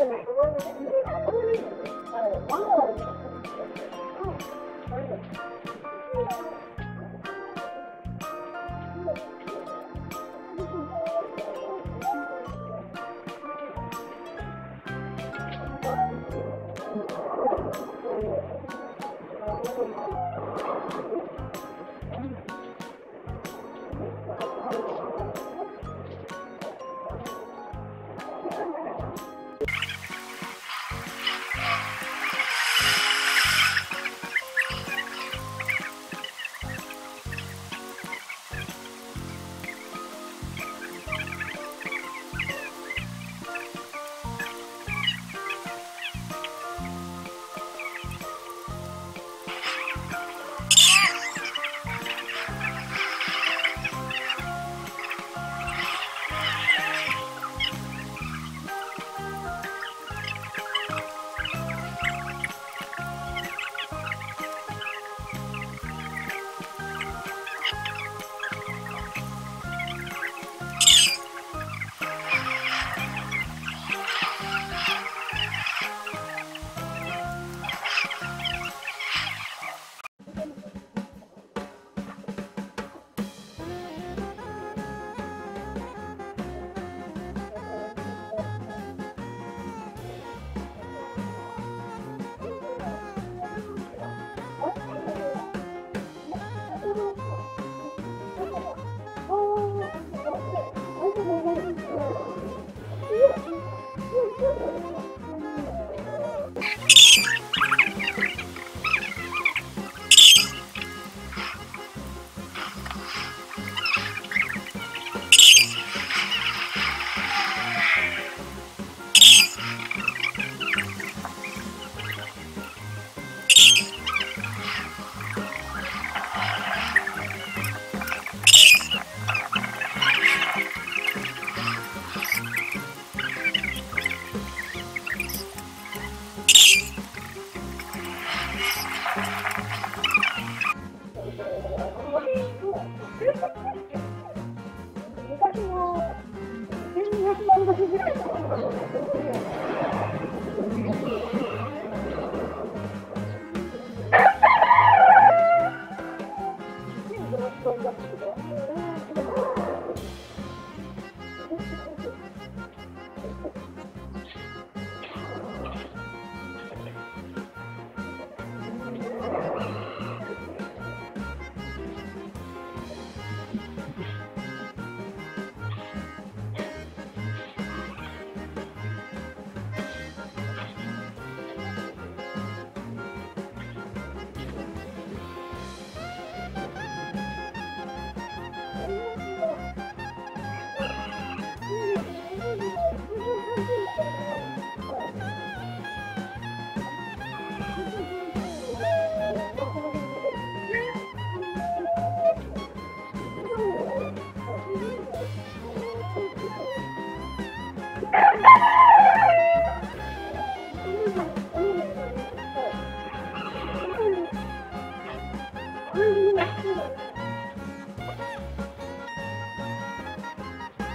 Thank you.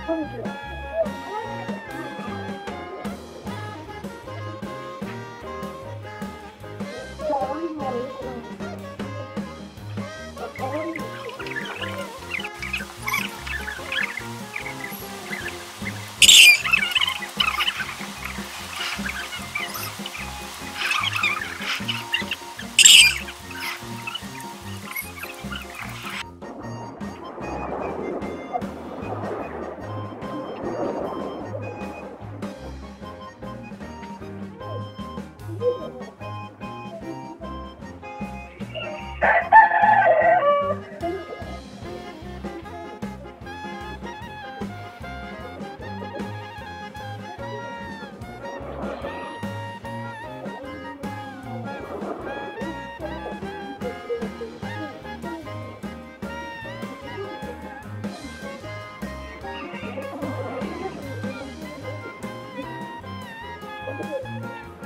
처음 들어요. Yeah.